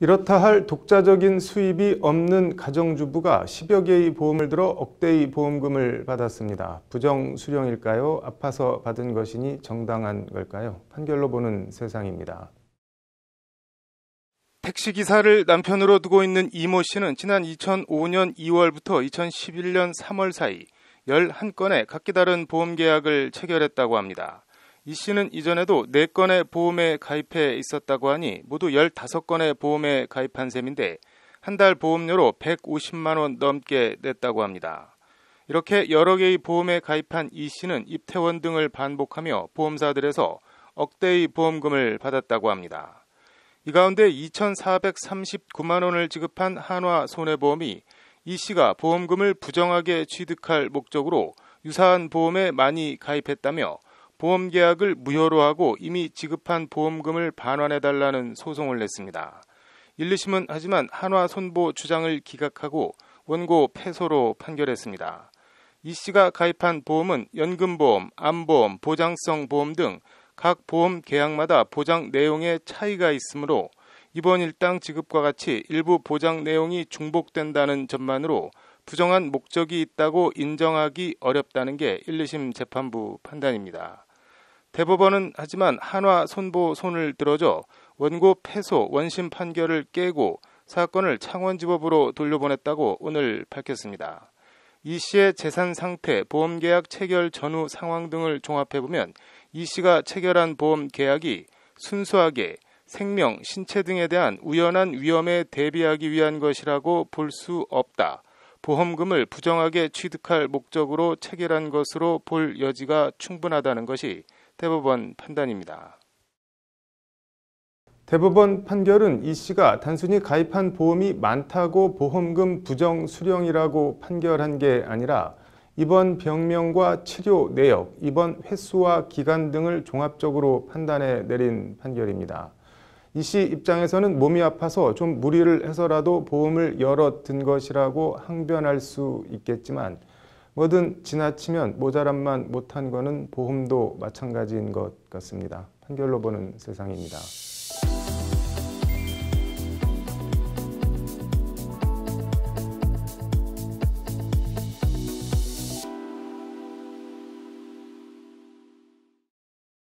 이렇다 할 독자적인 수입이 없는 가정주부가 10여 개의 보험을 들어 억대의 보험금을 받았습니다. 부정 수령일까요? 아파서 받은 것이니 정당한 걸까요? 판결로 보는 세상입니다. 택시기사를 남편으로 두고 있는 이모 씨는 지난 2005년 2월부터 2011년 3월 사이 11건의 각기 다른 보험 계약을 체결했다고 합니다. 이 씨는 이전에도 4건의 보험에 가입해 있었다고 하니 모두 15건의 보험에 가입한 셈인데 한 달 보험료로 150만 원 넘게 냈다고 합니다. 이렇게 여러 개의 보험에 가입한 이 씨는 입퇴원 등을 반복하며 보험사들에서 억대의 보험금을 받았다고 합니다. 이 가운데 2,439만 원을 지급한 한화 손해보험이 이 씨가 보험금을 부정하게 취득할 목적으로 유사한 보험에 많이 가입했다며 보험 계약을 무효로 하고 이미 지급한 보험금을 반환해 달라는 소송을 냈습니다. 1, 2심은 하지만 한화 손보 주장을 기각하고 원고 패소로 판결했습니다. 이 씨가 가입한 보험은 연금보험, 암보험, 보장성 보험 등 각 보험 계약마다 보장 내용에 차이가 있으므로 이번 일당 지급과 같이 일부 보장 내용이 중복된다는 점만으로 부정한 목적이 있다고 인정하기 어렵다는 게 1, 2심 재판부 판단입니다. 대법원은 하지만 한화 손보 손을 들어줘 원고 패소 원심 판결을 깨고 사건을 창원지법으로 돌려보냈다고 오늘 밝혔습니다. 이 씨의 재산 상태, 보험 계약 체결 전후 상황 등을 종합해 보면 이 씨가 체결한 보험 계약이 순수하게 생명, 신체 등에 대한 우연한 위험에 대비하기 위한 것이라고 볼 수 없다. 보험금을 부정하게 취득할 목적으로 체결한 것으로 볼 여지가 충분하다는 것이 대법원 판단입니다. 대법원 판결은 이 씨가 단순히 가입한 보험이 많다고 보험금 부정 수령이라고 판결한 게 아니라 입원 병명과 치료 내역, 입원 횟수와 기간 등을 종합적으로 판단해 내린 판결입니다. 이 씨 입장에서는 몸이 아파서 좀 무리를 해서라도 보험을 열어 든 것이라고 항변할 수 있겠지만 뭐든 지나치면 모자람만 못한 거는 보험도 마찬가지인 것 같습니다. 판결로 보는 세상입니다.